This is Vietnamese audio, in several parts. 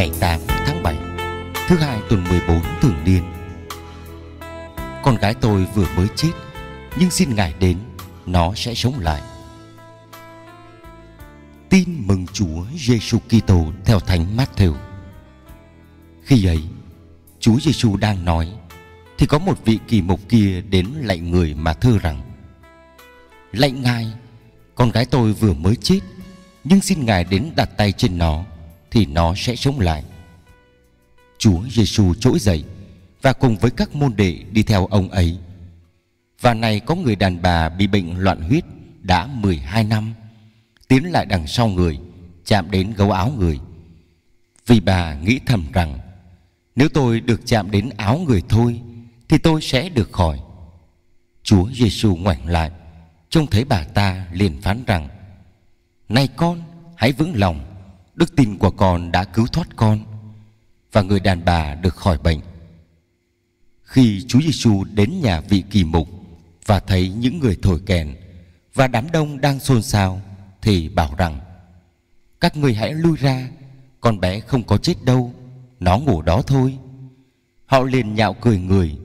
ngày 8 tháng 7 Thứ hai tuần 14 thường niên. Con gái tôi vừa mới chết Nhưng xin Ngài đến Nó sẽ sống lại. Tin mừng Chúa Giêsu Kitô theo Thánh Matthew. Khi ấy, Chúa Giêsu đang nói thì có một vị kỳ mục kia đến lạy người mà thưa rằng: Lạy Ngài, con gái tôi vừa mới chết, nhưng xin Ngài đến đặt tay trên nó thì nó sẽ sống lại. Chúa Giêsu trỗi dậy và cùng với các môn đệ đi theo ông ấy. Và này có người đàn bà bị bệnh loạn huyết đã 12 năm, tiến lại đằng sau người, chạm đến gấu áo người vì bà nghĩ thầm rằng, nếu tôi được chạm đến áo người thôi, thì tôi sẽ được khỏi chúa giêsu ngoảnh lại, trông thấy bà ta liền phán rằng, này con, hãy vững lòng đức tin của con đã cứu thoát con, và người đàn bà được khỏi bệnh. Khi chúa giêsu đến nhà vị kỳ mục và thấy những người thổi kèn và đám đông đang xôn xao, thì bảo rằng, các người hãy lui ra, con bé không có chết đâu, nó ngủ đó thôi. Họ liền nhạo cười người,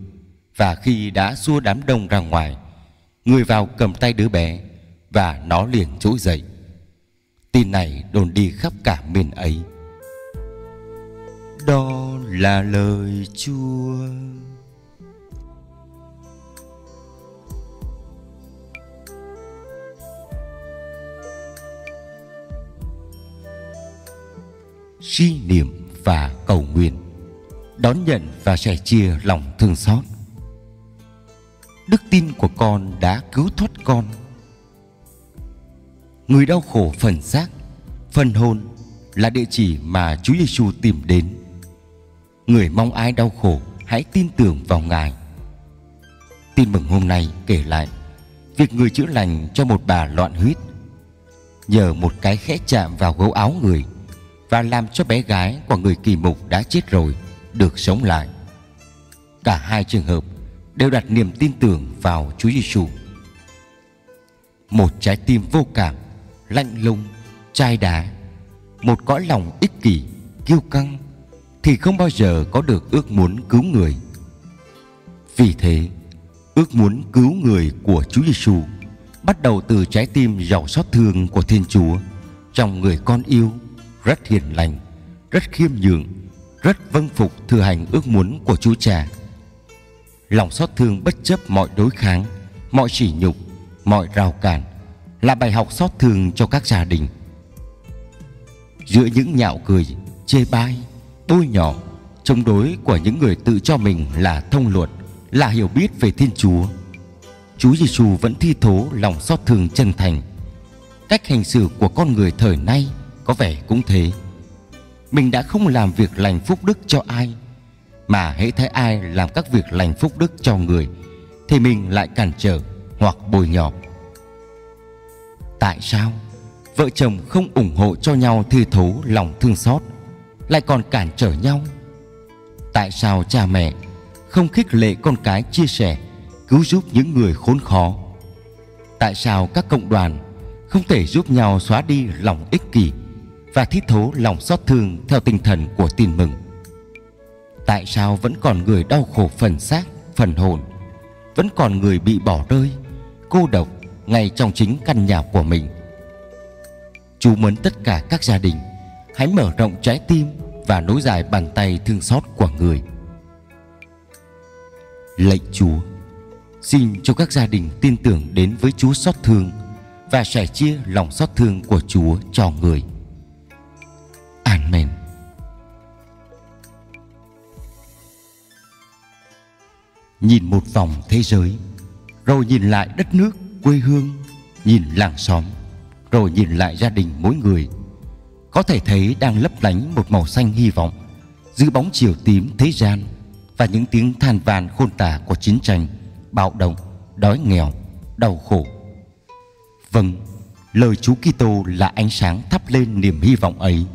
và khi đã xua đám đông ra ngoài, người vào cầm tay đứa bé và nó liền trỗi dậy tin này đồn đi khắp cả miền ấy. Đó là lời chúa. Suy niệm và cầu nguyện, đón nhận và sẻ chia lòng thương xót. Đức tin của con đã cứu thoát con người đau khổ phần xác phần hồn là địa chỉ mà Chúa Giêsu tìm đến người mong ai đau khổ hãy tin tưởng vào ngài tin mừng hôm nay kể lại việc người chữa lành cho một bà loạn huyết nhờ một cái khẽ chạm vào gấu áo người và làm cho bé gái của người kỳ mục đã chết rồi được sống lại. Cả hai trường hợp đều đặt niềm tin tưởng vào Chúa Giêsu. Một trái tim vô cảm, lạnh lùng, chai đá, một cõi lòng ích kỷ, kiêu căng thì không bao giờ có được ước muốn cứu người. Vì thế, ước muốn cứu người của Chúa Giêsu bắt đầu từ trái tim giàu xót thương của Thiên Chúa trong người con yêu rất hiền lành, rất khiêm nhường, rất vâng phục thừa hành ước muốn của Chúa Cha. Lòng xót thương bất chấp mọi đối kháng, mọi sỉ nhục, mọi rào cản là bài học xót thương cho các gia đình. Giữa những nhạo cười, chê bai, bôi nhỏ, chống đối của những người tự cho mình là thông luật, là hiểu biết về Thiên Chúa, Chúa Giêsu vẫn thi thố lòng xót thương chân thành. Cách hành xử của con người thời nay có vẻ cũng thế mình đã không làm việc lành phúc đức cho ai mà hễ thấy ai làm các việc lành phúc đức cho người thì mình lại cản trở hoặc bồi nhọ tại sao? Vợ chồng không ủng hộ cho nhau thi thố lòng thương xót lại còn cản trở nhau. Tại sao cha mẹ không khích lệ con cái chia sẻ cứu giúp những người khốn khó? Tại sao các cộng đoàn không thể giúp nhau xóa đi lòng ích kỷ và thiết thố lòng xót thương theo tinh thần của tin mừng. Tại sao vẫn còn người đau khổ phần xác, phần hồn, vẫn còn người bị bỏ rơi, cô độc ngay trong chính căn nhà của mình? Chú muốn tất cả các gia đình hãy mở rộng trái tim và nối dài bàn tay thương xót của người. Lạy Chúa, xin cho các gia đình tin tưởng đến với Chúa xót thương và sẻ chia lòng xót thương của Chúa cho người. Amen. Nhìn một vòng thế giới, rồi nhìn lại đất nước, quê hương, nhìn làng xóm, rồi nhìn lại gia đình mỗi người, có thể thấy đang lấp lánh một màu xanh hy vọng dưới bóng chiều tím thế gian và những tiếng than van khôn tả của chiến tranh, bạo động, đói nghèo, đau khổ. Vâng, lời Chúa Kitô là ánh sáng thắp lên niềm hy vọng ấy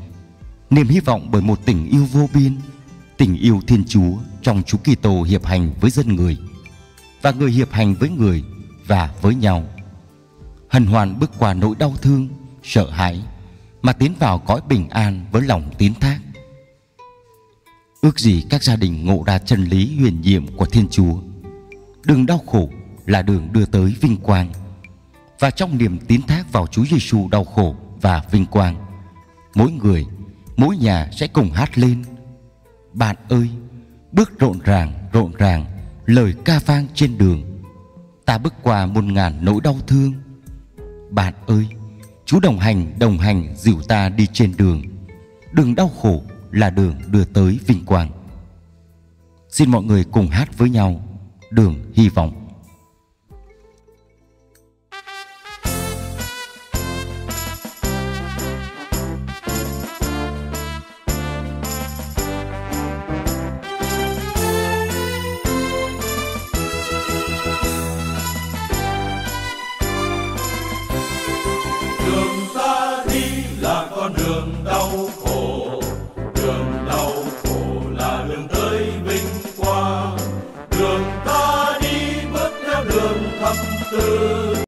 niềm hy vọng bởi một tình yêu vô biên, tình yêu Thiên Chúa trong Chúa Kitô hiệp hành với dân người và người hiệp hành với người và với nhau. Hân hoan bước qua nỗi đau thương, sợ hãi mà tiến vào cõi bình an với lòng tín thác. Ước gì các gia đình ngộ ra chân lý huyền nhiệm của Thiên Chúa. Đường đau khổ là đường đưa tới vinh quang. Và trong niềm tín thác vào Chúa Giêsu đau khổ và vinh quang, mỗi người, mỗi nhà sẽ cùng hát lên. Bạn ơi, bước rộn ràng, rộn ràng, lời ca vang trên đường. Ta bước qua muôn ngàn nỗi đau thương. Bạn ơi, chú đồng hành, đồng hành dìu ta đi trên đường. Đường đau khổ là đường đưa tới vinh quang. Xin mọi người cùng hát với nhau đường hy vọng